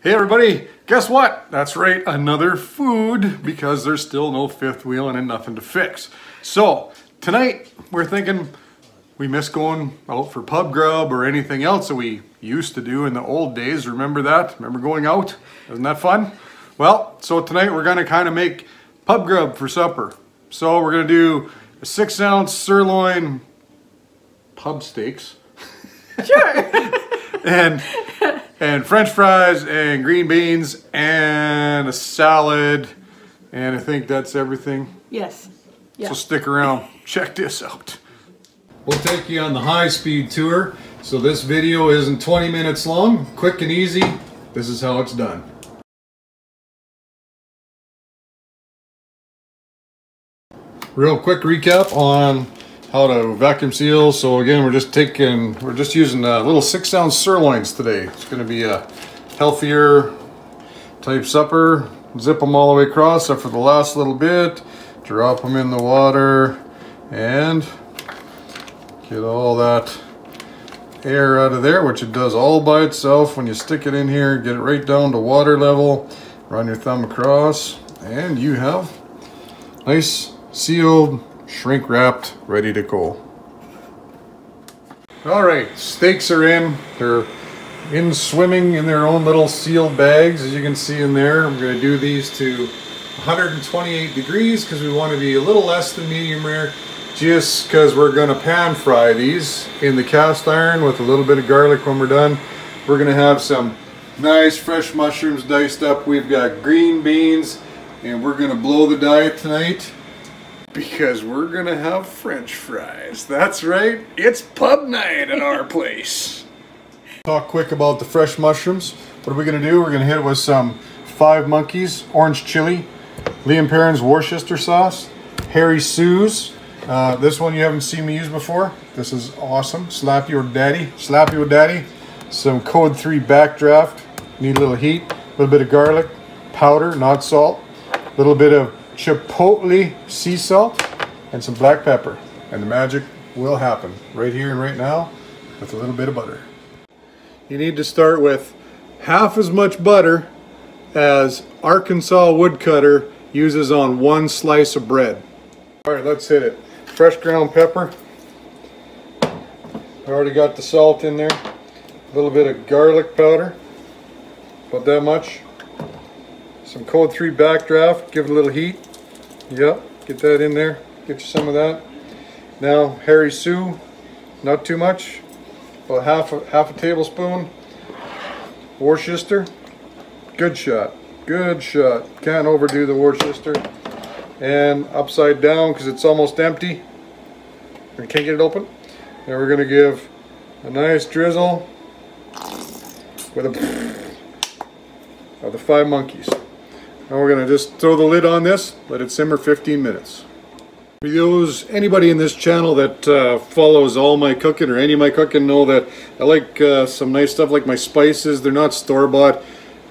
Hey everybody, guess what? That's right, another food because there's still no fifth wheel and nothing to fix. So tonight we're thinking we miss going out for pub grub or anything else that we used to do in the old days. Remember that? Remember going out? Isn't that fun? Well, so tonight we're gonna kind of make pub grub for supper. So we're gonna do a six ounce sirloin pub steaks. Sure. and and french fries and green beans and a salad and I think that's everything. yes. Yeah. So stick around, check this out. We'll take you on the high speed tour. So this video isn't 20 minutes long, quick and easy. This is how it's done. Real quick recap on how to vacuum seal. So again, we're just taking, we're just using uh, little six ounce sirloins today. It's gonna be a healthier type supper. Zip them all the way across for the last little bit. Drop them in the water and get all that air out of there, which it does all by itself when you stick it in here, get it right down to water level, run your thumb across, and you have nice sealed, shrink wrapped, ready to go. All right, steaks are in. They're in swimming in their own little sealed bags, as you can see in there. I'm gonna do these to 128 degrees because we want to be a little less than medium rare just because we're going to pan fry these in the cast iron with a little bit of garlic when we're done. We're going to have some nice fresh mushrooms diced up. We've got green beans and we're going to blow the diet tonight because we're going to have french fries. That's right, it's pub night at our place. Talk quick about the fresh mushrooms. What are we going to do? We're going to hit it with some Five Monkeys orange chili, Lea & Perrins Worcester sauce, Harry Sue's. Uh, this one you haven't seen me use before. This is awesome. Slap your daddy. Slap your daddy. Some Code 3 backdraft. Need a little heat. A little bit of garlic powder, not salt. A little bit of chipotle sea salt and some black pepper. And the magic will happen right here and right now with a little bit of butter. You need to start with half as much butter as Arkansas woodcutter uses on one slice of bread. All right, let's hit it. Fresh ground pepper. I already got the salt in there. A little bit of garlic powder. About that much. Some Code 3 backdraft. Give it a little heat. Yep, get that in there. Get you some of that. Now, Harry Sue. Not too much. About half a, half a tablespoon. Worcester. Good shot. Good shot. Can't overdo the Worcester. And upside down because it's almost empty. I can't get it open. And we're going to give a nice drizzle with a of the five monkeys. Now we're going to just throw the lid on this, let it simmer 15 minutes. For those, anybody in this channel that uh, follows all my cooking or any of my cooking know that I like uh, some nice stuff like my spices. They're not store-bought.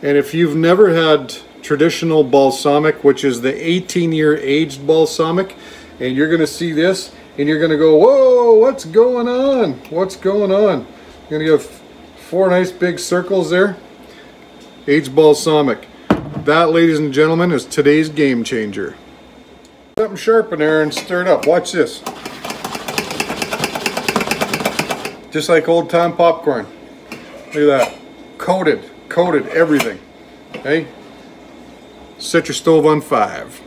And if you've never had traditional balsamic, which is the 18 year aged balsamic, and you're gonna see this and you're gonna go, whoa, what's going on? What's going on? You're gonna give four nice big circles there. Aged balsamic. That, ladies and gentlemen, is today's game changer. Something sharp in there and stir it up. Watch this. Just like old time popcorn. Look at that. Coated coated everything. Okay? Set your stove on five.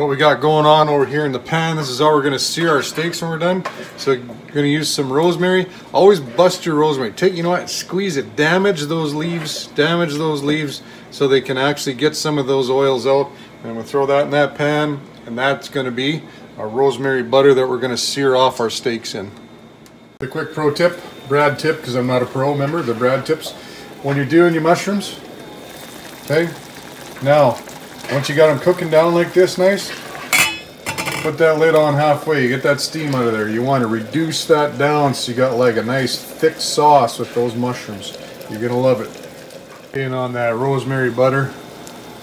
What we got going on over here in the pan, this is how we're gonna sear our steaks when we're done. So you're gonna use some rosemary. Always bust your rosemary. Take, you know what, squeeze it, damage those leaves, damage those leaves so they can actually get some of those oils out. And we'll throw that in that pan and that's gonna be our rosemary butter that we're gonna sear off our steaks in. The quick pro tip, Brad tip, because I'm not a pro member, the Brad tips when you're doing your mushrooms. Okay, now once you got them cooking down like this nice, put that lid on halfway. You get that steam out of there. You want to reduce that down so you got like a nice thick sauce with those mushrooms. You're gonna love it. In on that rosemary butter,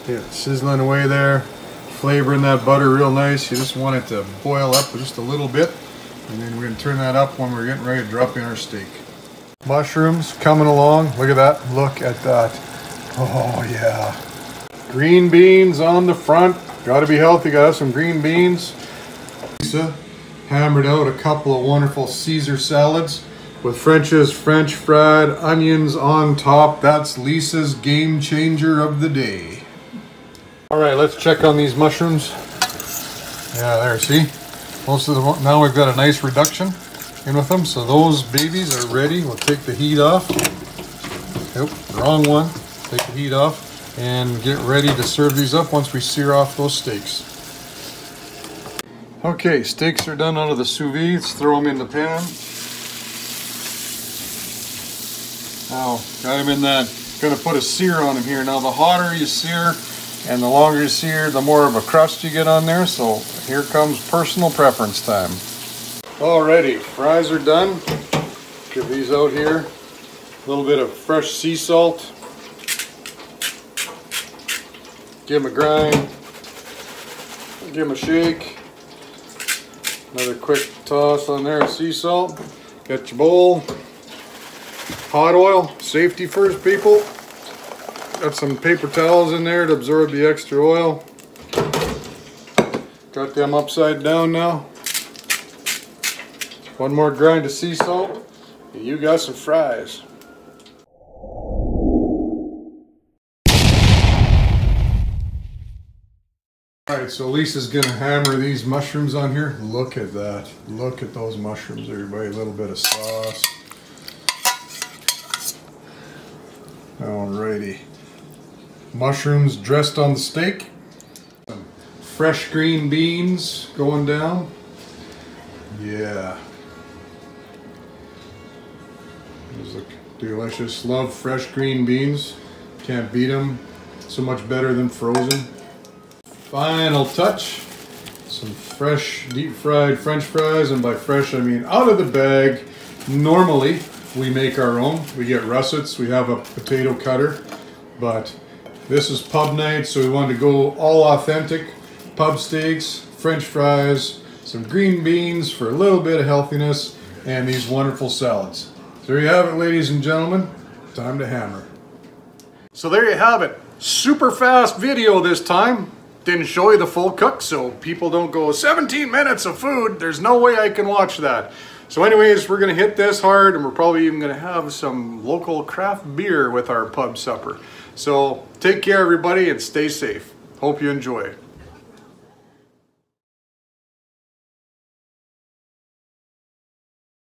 yeah, sizzling away there, flavoring that butter real nice. You just want it to boil up just a little bit, and then we're gonna turn that up when we're getting ready to drop in our steak. Mushrooms coming along. Look at that. Look at that. Oh yeah. Green beans on the front. Got to be healthy. Got some green beans. Lisa hammered out a couple of wonderful Caesar salads with French's French fried onions on top. That's Lisa's game changer of the day. All right, let's check on these mushrooms. Yeah, there, see? Most of the, now we've got a nice reduction in with them. So those babies are ready. We'll take the heat off. Nope, wrong one. Take the heat off and get ready to serve these up once we sear off those steaks. Okay, steaks are done out of the sous vide. Let's throw them in the pan. Now, got them in that, gonna put a sear on them here. Now, the hotter you sear and the longer you sear, the more of a crust you get on there. So here comes personal preference time. Alrighty, fries are done. Get these out here. A little bit of fresh sea salt. Give them a grind. Give them a shake. Another quick toss on there of sea salt. Got your bowl. Hot oil, safety first people. Got some paper towels in there to absorb the extra oil. Got them upside down now. One more grind of sea salt, and you got some fries. Right, so Lisa's gonna hammer these mushrooms on here. Look at that. Look at those mushrooms, everybody. A little bit of sauce. Alrighty. Mushrooms dressed on the steak. Some fresh green beans going down. Yeah. Those look delicious. Love fresh green beans. Can't beat them. So much better than frozen. Final touch. Some fresh deep fried french fries. And by fresh, I mean out of the bag. Normally, we make our own. We get russets. We have a potato cutter. But this is pub night, so we wanted to go all authentic. Pub steaks, french fries, some green beans for a little bit of healthiness, and these wonderful salads. So there you have it, ladies and gentlemen. Time to hammer. So there you have it. Super fast video this time. Didn't show you the full cook, so people don't go 17 minutes of food. There's no way I can watch that. So anyways, we're gonna hit this hard and we're probably even gonna have some local craft beer with our pub supper. So take care everybody and stay safe. Hope you enjoy.